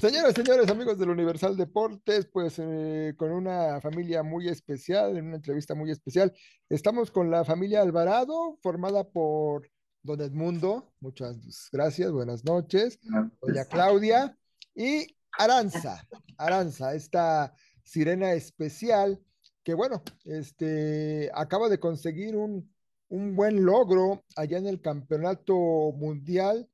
Señoras, señores, amigos del Universal Deportes, pues eh, con una familia muy especial, en una entrevista muy especial. Estamos con la familia Alvarado, formada por don Edmundo, muchas gracias, buenas noches, doña Claudia y Aranza, Aranza, esta sirena especial que bueno, este acaba de conseguir un, un buen logro allá en el Campeonato Mundial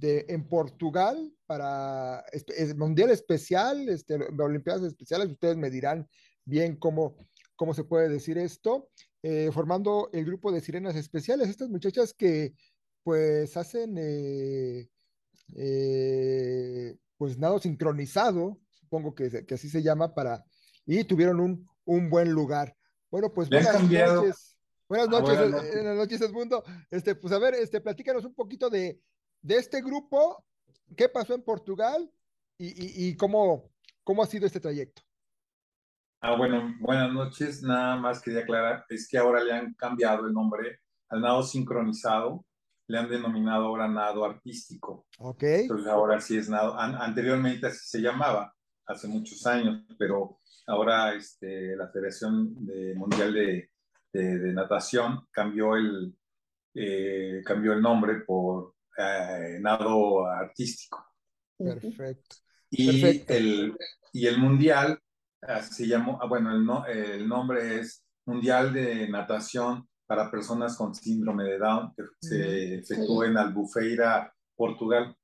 de, en Portugal para el Mundial Especial, este, Olimpiadas Especiales, ustedes me dirán bien cómo, cómo se puede decir esto, eh, formando el grupo de Sirenas Especiales, estas muchachas que pues hacen eh, eh, pues nado sincronizado, supongo que, que, así se llama, para, y tuvieron un, un buen lugar. Bueno, pues buenas noches. Buenas ah, noches, buenas noches, Edmundo. Este, pues a ver, este, platícanos un poquito de, de este grupo, qué pasó en Portugal y, y, cómo, cómo ha sido este trayecto. Ah, bueno, buenas noches. Nada más quería aclarar, es que ahora le han cambiado el nombre al nado sincronizado, le han denominado ahora nado artístico. Ok. Entonces ahora sí es nado, anteriormente así se llamaba, hace muchos años, pero ahora este, la Federación de, Mundial de, de, Natación cambió el, eh, cambió el nombre por eh, nado artístico. Perfecto. Y, El, y el mundial ah, se llamó, ah, bueno, el, no, el nombre es Mundial de Natación para Personas con Síndrome de Down, que se efectuó en Albufeira, Portugal.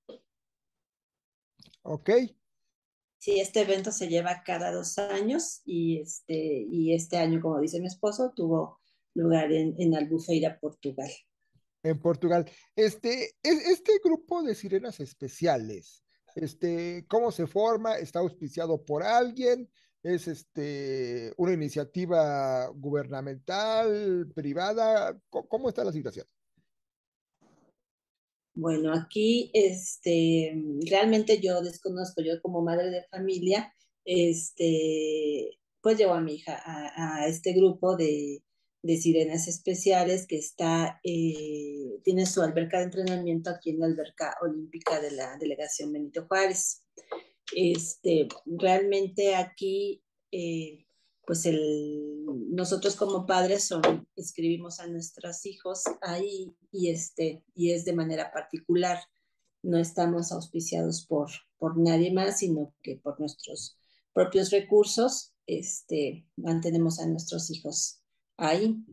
Ok. Sí, este evento se lleva cada dos años y este, y este año, como dice mi esposo, tuvo lugar en, en Albufeira, Portugal en Portugal. Este, este grupo de sirenas especiales, este, ¿cómo se forma? ¿Está auspiciado por alguien? ¿Es este, una iniciativa gubernamental, privada? ¿Cómo está la situación? Bueno, aquí este, realmente yo desconozco, yo como madre de familia, este, pues llevo a mi hija a este grupo de, de Sirenas Especiales, que está, eh, tiene su alberca de entrenamiento aquí en la alberca olímpica de la delegación Benito Juárez. Este, realmente aquí, eh, pues el, nosotros como padres son, escribimos a nuestros hijos ahí y, este, y es de manera particular. No estamos auspiciados por, por nadie más, sino que por nuestros propios recursos este, mantenemos a nuestros hijos ahí.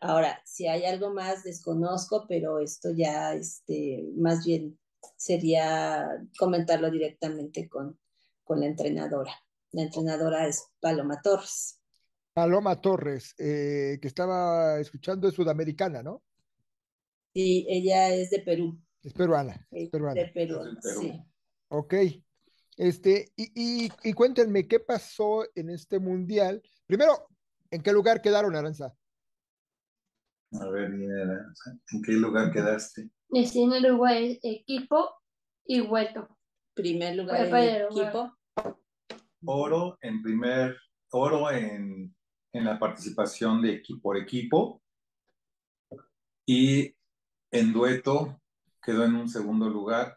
Ahora, si hay algo más, desconozco, pero esto ya, este, más bien sería comentarlo directamente con, con la entrenadora. La entrenadora es Paloma Torres. Paloma Torres, eh, que estaba escuchando, es sudamericana, ¿no? Sí, ella es de Perú. Es peruana. Es peruana. De Perú, sí. Ok. Este, y, y, y, cuéntenme qué pasó en este mundial. Primero, ¿En qué lugar quedaron, Aranza? A ver, Aranza, ¿en qué lugar quedaste? En Uruguay, equipo y hueto. Primer lugar en equipo. Oro en primer, oro en, en la participación de equipo por equipo. Y en dueto quedó en un segundo lugar.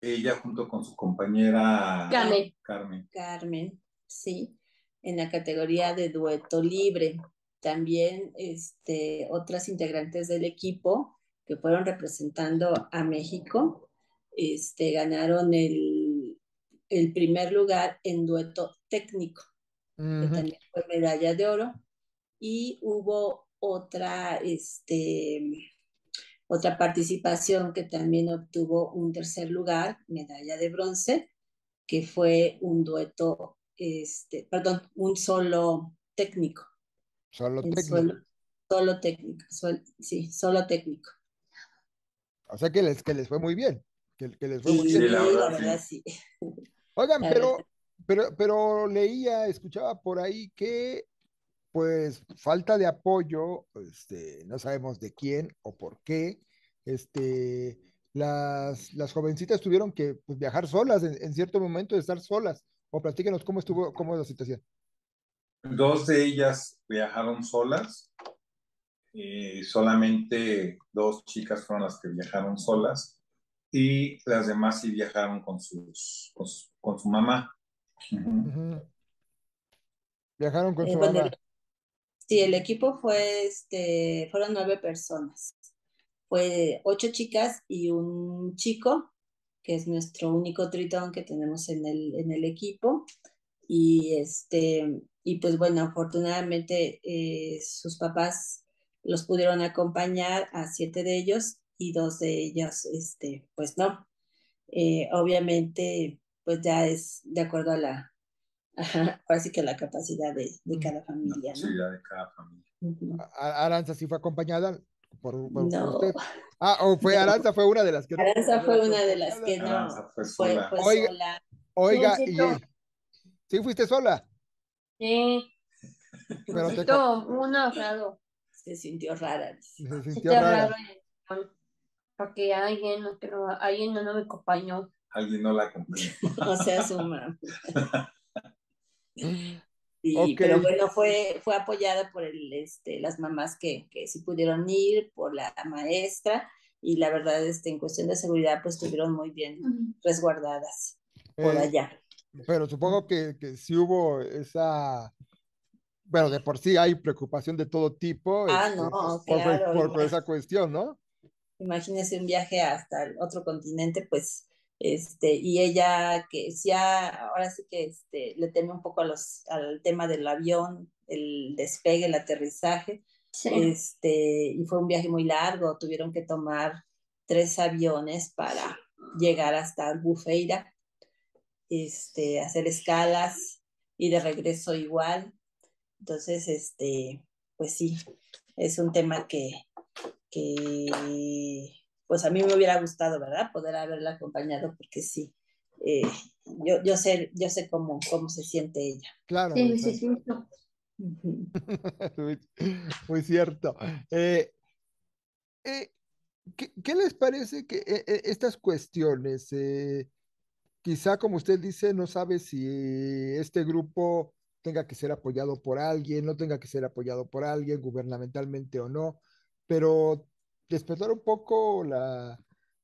Ella junto con su compañera Carmen. Carmen. Carmen, sí en la categoría de dueto libre. También este, otras integrantes del equipo que fueron representando a México este, ganaron el, el primer lugar en dueto técnico, que también fue medalla de oro. Y hubo otra, este, otra participación que también obtuvo un tercer lugar, medalla de bronce, que fue un dueto este, perdón, un solo técnico. Solo técnico. Solo, técnico, sí, solo técnico. O sea que les, que les fue muy bien. Que, les fue muy bien. la verdad, sí. Oigan, pero, pero, pero leía, escuchaba por ahí que pues falta de apoyo, este, no sabemos de quién o por qué, este, las, las jovencitas tuvieron que pues, viajar solas en, en, cierto momento, de estar solas. O platíquenos cómo estuvo, cómo es la situación. Dos de ellas viajaron solas. y solamente dos chicas fueron las que viajaron solas. y las demás sí viajaron con, sus, con, su, mamá. Viajaron con eh, su mamá. Sí, el equipo fue, este, fueron nueve personas. Fue ocho chicas y un chico, que es nuestro único tritón que tenemos en el, en el equipo. Y, este, y pues bueno, afortunadamente eh, sus papás los pudieron acompañar a siete de ellos y dos de ellas, este, pues no. Eh, obviamente, pues ya es de acuerdo a la, así que la capacidad de, de cada familia, ¿no? Sí, de cada familia. Aranza sí fue acompañada por, usted. Ah, o fue Aranza, fue una de las que no. Aranza fue una de las que no. Fue, sola. oiga, Oiga, y, ¿sí fuiste sola? Sí. Pero te... uno raro. Se sintió rara. Se sintió rara porque alguien, pero alguien no, me acompañó. Alguien no la acompañó. o sea, su mamá. Y, Pero bueno, fue, fue apoyada por el, este, las mamás que, que sí pudieron ir, por la maestra, y la verdad, este, en cuestión de seguridad, pues estuvieron muy bien resguardadas por eh, allá. Pero supongo que, que sí hubo esa, bueno, de por sí hay preocupación de todo tipo. Ah, este, no, claro. Por, por, esa cuestión, ¿no? imagínese un viaje hasta el otro continente, pues, este, y ella que ya, ahora sí que este, le teme un poco a los, al tema del avión, el despegue, el aterrizaje, este, y fue un viaje muy largo, tuvieron que tomar tres aviones para llegar hasta Bufeira, este, hacer escalas y de regreso igual. Entonces, este, pues sí, es un tema que, que pues a mí me hubiera gustado, ¿verdad? Poder haberla acompañado porque sí, eh, yo, yo, sé, yo sé cómo, cómo se siente ella. Claro. Sí, sí, sí. muy, cierto. Eh, eh, ¿qué, ¿qué, les parece que estas cuestiones, quizá como usted dice, no sabe si este grupo tenga que ser apoyado por alguien, no tenga que ser apoyado por alguien, gubernamentalmente o no, pero despertar un poco la,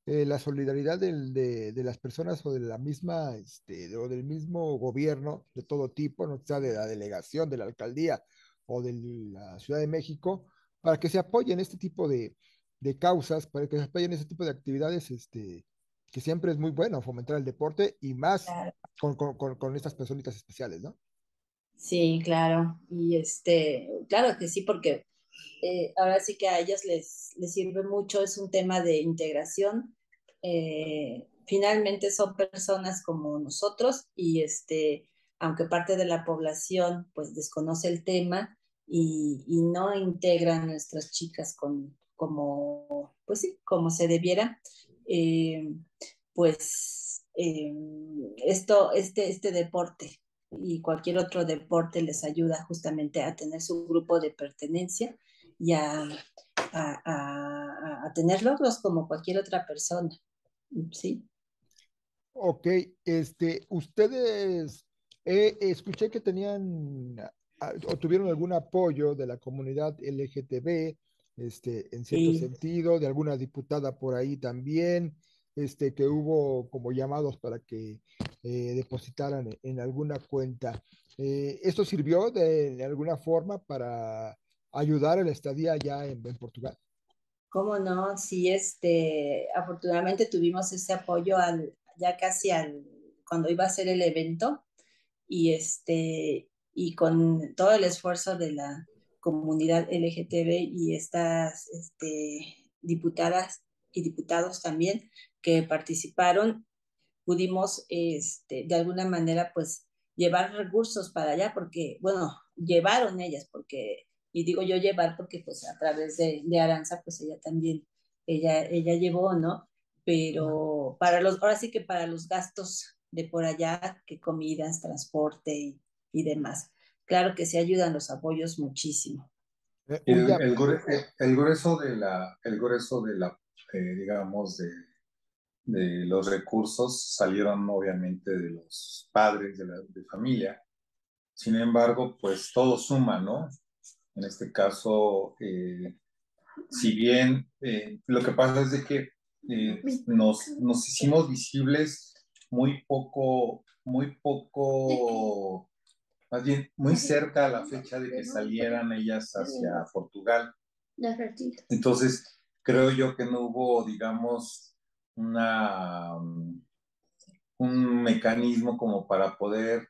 eh, la solidaridad de, de, las personas o de la misma, este, o del mismo gobierno de todo tipo, no sea de la delegación, de la alcaldía o de la Ciudad de México, para que se apoyen este tipo de, de causas, para que se apoyen este tipo de actividades, este, que siempre es muy bueno fomentar el deporte y más con, con, con, estas personitas especiales, ¿no? Sí, claro. Y este, claro que sí, porque eh, ahora sí que a ellas les, les, sirve mucho, es un tema de integración. Eh, finalmente son personas como nosotros y este, aunque parte de la población pues desconoce el tema y, no integra a nuestras chicas con, como, pues sí, como se debiera, eh, pues esto, este, este deporte y cualquier otro deporte les ayuda justamente a tener su grupo de pertenencia y a, a, tener logros como cualquier otra persona. ¿Sí? Ok, este, ustedes, eh, escuché que tenían o tuvieron algún apoyo de la comunidad LGTB, este, en cierto sentido, de alguna diputada por ahí también, este, que hubo como llamados para que eh, depositaran en, alguna cuenta. Eh, ¿Esto sirvió de, de, alguna forma para ayudar a la estadía allá en, Portugal. ¿Cómo no? Sí, este, afortunadamente tuvimos ese apoyo al, ya casi al, cuando iba a ser el evento y este, y con todo el esfuerzo de la comunidad LGTB y estas este, diputadas y diputados también que participaron, pudimos este, de alguna manera pues llevar recursos para allá porque, bueno, llevaron ellas porque y digo yo llevar porque pues a través de, de Aranza pues ella también, ella, ella llevó, ¿no? Pero para los, ahora sí que para los gastos de por allá, que comidas, transporte y, y demás. Claro que se ayudan los apoyos muchísimo. Eh, el, el, grueso de la, el grueso de la, eh, digamos, de, de los recursos salieron obviamente de los padres de la de familia. Sin embargo, pues todo suma, ¿no? En este caso, eh, si bien eh, lo que pasa es de que eh, nos, nos hicimos visibles muy poco, muy poco, más bien muy cerca a la fecha de que salieran ellas hacia Portugal. Entonces, creo yo que no hubo, digamos, una, un mecanismo como para poder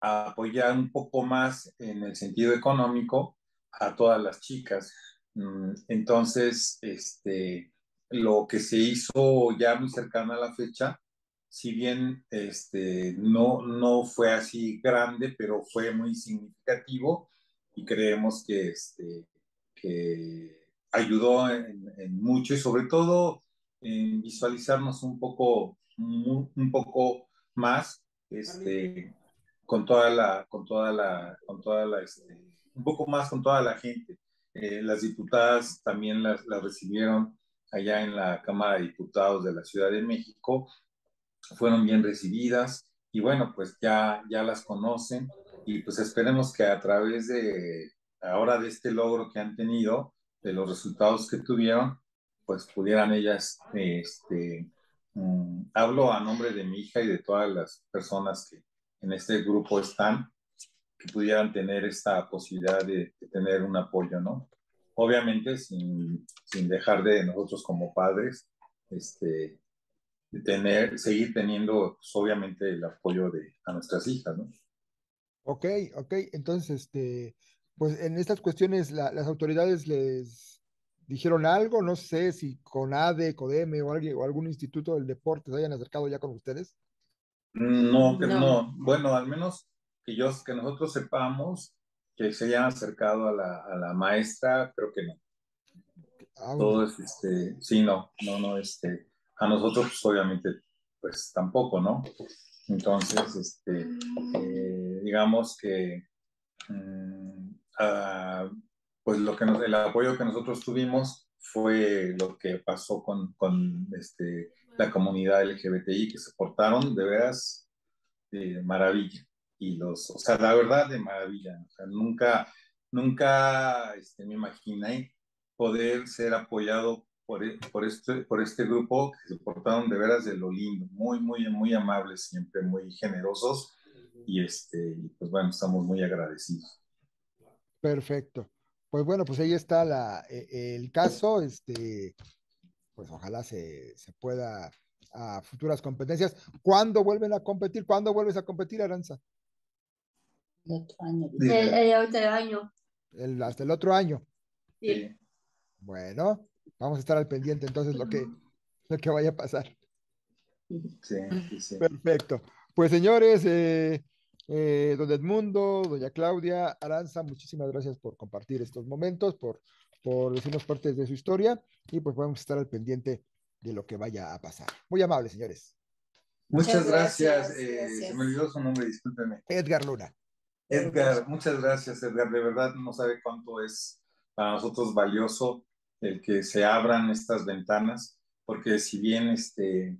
apoyar un poco más en el sentido económico a todas las chicas. Mm, entonces, este, lo que se hizo ya muy cercana a la fecha, si bien este, no, no fue así grande, pero fue muy significativo y creemos que, este, que ayudó en, mucho y sobre todo en visualizarnos un poco, un, poco más este, con toda la, con toda la, con toda la, este, un poco más con toda la gente. Eh, las diputadas también las, las, recibieron allá en la Cámara de Diputados de la Ciudad de México, fueron bien recibidas y bueno, pues ya, ya las conocen y pues esperemos que a través de ahora de este logro que han tenido, de los resultados que tuvieron, pues pudieran ellas, este, mm, hablo a nombre de mi hija y de todas las personas que en este grupo están, que pudieran tener esta posibilidad de, tener un apoyo, ¿no? Obviamente sin, sin, dejar de nosotros como padres, este, tener, seguir teniendo, pues, obviamente, el apoyo de, a nuestras hijas, ¿no? Ok, ok, entonces, este, pues en estas cuestiones las autoridades les dijeron algo, no sé si CONADE, CODEME o, alguien, o algún instituto del deporte se hayan acercado ya con ustedes. No, que no. Bueno, al menos que yo, que nosotros sepamos que se hayan acercado a la, a la maestra, creo que no. Ah, Todo es, este, sí, no, no, no, este, a nosotros pues, obviamente, pues tampoco, ¿no? Entonces, este, eh, digamos que, mm, ah, pues lo que nos, el apoyo que nosotros tuvimos fue lo que pasó con, con este, la comunidad LGBTI, que se portaron de veras de maravilla. Y los, o sea, la verdad de maravilla. O sea, nunca, nunca este, me imaginé poder ser apoyado por, e, por, este, por este grupo que se portaron de veras de lo lindo, muy, muy, muy amables, siempre muy generosos. Y este, pues bueno, estamos muy agradecidos. Perfecto. Pues bueno, pues ahí está la, e, el caso. Este, pues ojalá se, se pueda a futuras competencias. ¿Cuándo vuelven a competir? ¿Cuándo vuelves a competir, Aranza? El otro año. El, otro año. El, hasta el otro año. Sí. Bueno, vamos a estar al pendiente entonces lo que, lo que vaya a pasar. Sí, sí, sí. Perfecto. Pues señores, eh, eh, don Edmundo, doña Claudia, Aranza, muchísimas gracias por compartir estos momentos, por por decirnos partes de su historia y pues podemos estar al pendiente de lo que vaya a pasar. Muy amable, señores. Muchas gracias. Eh, se me olvidó su nombre, discúlpeme. Edgar Luna. Edgar, muchas gracias, Edgar. De verdad no sabe cuánto es para nosotros valioso el que se abran estas ventanas, porque si bien este,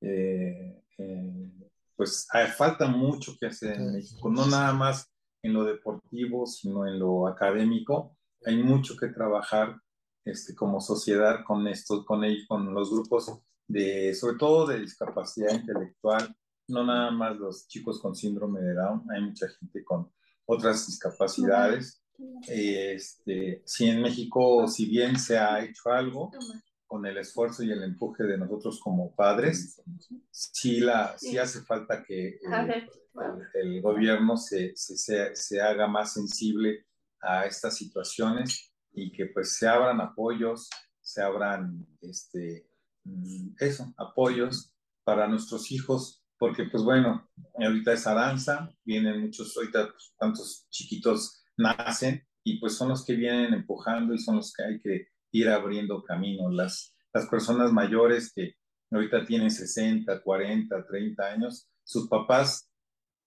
eh, eh, pues falta mucho que hacer en México, no nada más en lo deportivo, sino en lo académico. Hay mucho que trabajar este, como sociedad con estos, con ellos, con los grupos de, sobre todo de discapacidad intelectual, no nada más los chicos con síndrome de Down, hay mucha gente con otras discapacidades. Este, si en México, si bien se ha hecho algo, con el esfuerzo y el empuje de nosotros como padres, sí, la, sí hace falta que eh, el, gobierno se, se, se, haga más sensible a estas situaciones y que pues se abran apoyos, se abran, este, mm, eso, apoyos para nuestros hijos, porque pues bueno, ahorita esa danza, vienen muchos, ahorita pues, tantos chiquitos nacen y pues son los que vienen empujando y son los que hay que ir abriendo camino. Las, las personas mayores que ahorita tienen 60, 40, 30 años, sus papás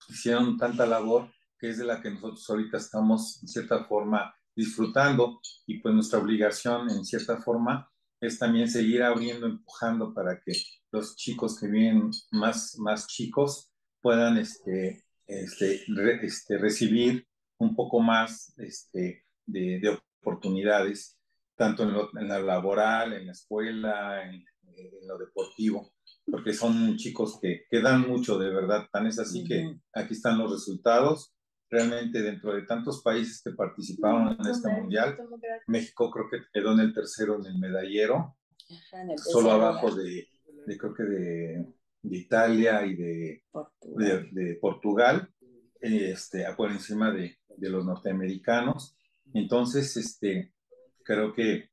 hicieron tanta labor que es de la que nosotros ahorita estamos en cierta forma disfrutando y pues nuestra obligación en cierta forma es también seguir abriendo, empujando para que los chicos que vienen más, más chicos puedan este, este, este, recibir un poco más este, de oportunidades, tanto en, lo, en, la laboral, en la escuela, en, en lo deportivo, porque son chicos que, que dan mucho de verdad. Tan es así que aquí están los resultados. Realmente dentro de tantos países que participaron en este mundial, México creo que quedó en el tercero en el medallero, Ajá, el solo abajo de, de creo que de, de Italia y de, Portugal. de, de Portugal, este, por encima de, de los norteamericanos. Entonces, este, creo que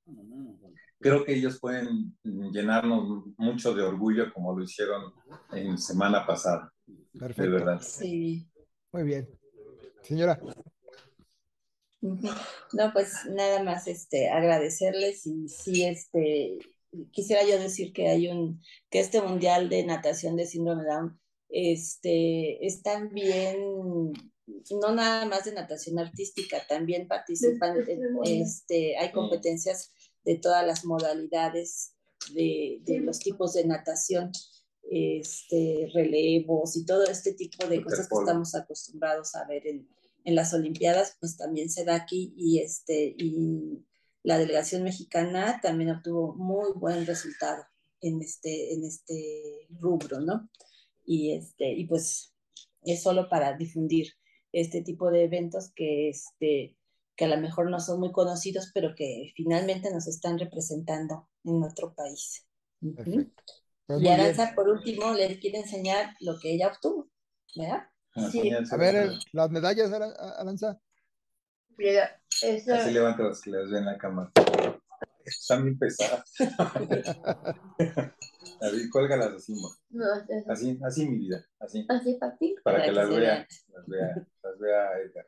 creo que ellos pueden llenarnos mucho de orgullo como lo hicieron en semana pasada, de Perfecto. verdad. Sí. Muy bien. Señora. No, pues nada más este agradecerles y sí, este quisiera yo decir que hay un, que este mundial de natación de síndrome Down, este, es también, no nada más de natación artística, también participan, este, hay competencias de todas las modalidades de, de los tipos de natación, este, relevos y todo este tipo de cosas que estamos acostumbrados a ver en, en las Olimpiadas, pues también se da aquí y este y la delegación mexicana también obtuvo muy buen resultado en este en este rubro, ¿no? Y este y pues es solo para difundir este tipo de eventos que este que a lo mejor no son muy conocidos, pero que finalmente nos están representando en otro país. Perfecto. Pues Y. Aranza, por último, les quiere enseñar lo que ella obtuvo, ¿verdad? Sí. A ver, las medallas, Ara- Aranza. Mira, esa, Así levántalas que las vean en la cámara. Están bien pesadas. Así, cuélgalas así, no, esa- así, así mi vida, así, así papi. para Para que que las vea, las vea, las vea Edgar,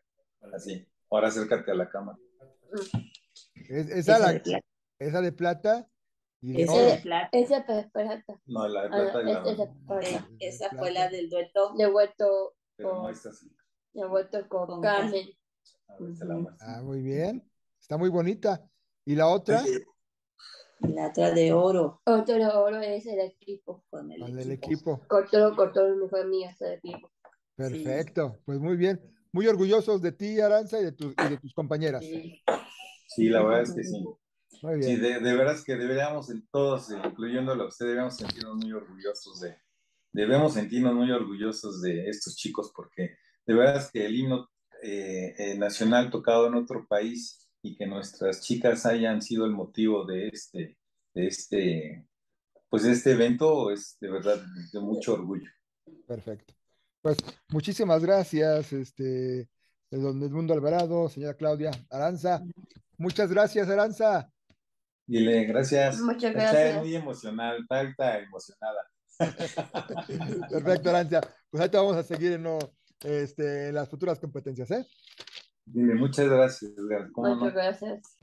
así. Ahora acércate a la cámara. Es- esa, Esa la- de plata. esa de plata y de Esa oro. de plata. Esa es plata. No, la de Ah, plata y la es- esa de plata. Eh, Esa fue la del dueto. De vuelto, así. de vuelto con, Con Carmen. A ver, se la Ujú. muestra. Ah, muy bien. Está muy bonita. ¿Y la otra? y la otra de oro Otro de oro es el equipo. con el Con el equipo. equipo. Con todo, con todo mi familia es el equipo. Perfecto. Pues muy bien. Muy orgullosos de ti, Aranza, y de, tus y de tus compañeras. Sí. Sí, la verdad es que sí. Muy Sí, bien. de, de veras que deberíamos, todos, eh, incluyéndolo a usted, deberíamos sentirnos muy orgullosos de, debemos sentirnos muy orgullosos de estos chicos porque de veras que el himno eh, eh, nacional tocado en otro país y que nuestras chicas hayan sido el motivo de este, de este, pues de este evento es de verdad de mucho orgullo. Perfecto. Pues muchísimas gracias, este, don Edmundo Alvarado, señora Claudia Aranza. Muchas gracias, Aranza. Dile, gracias. Muchas gracias. muy emocional, está ahorita emocionada. Perfecto, Aranza. Pues ahí te vamos a seguir en, lo- este, en las futuras competencias, ¿eh? Dile, muchas gracias. Muchas gracias.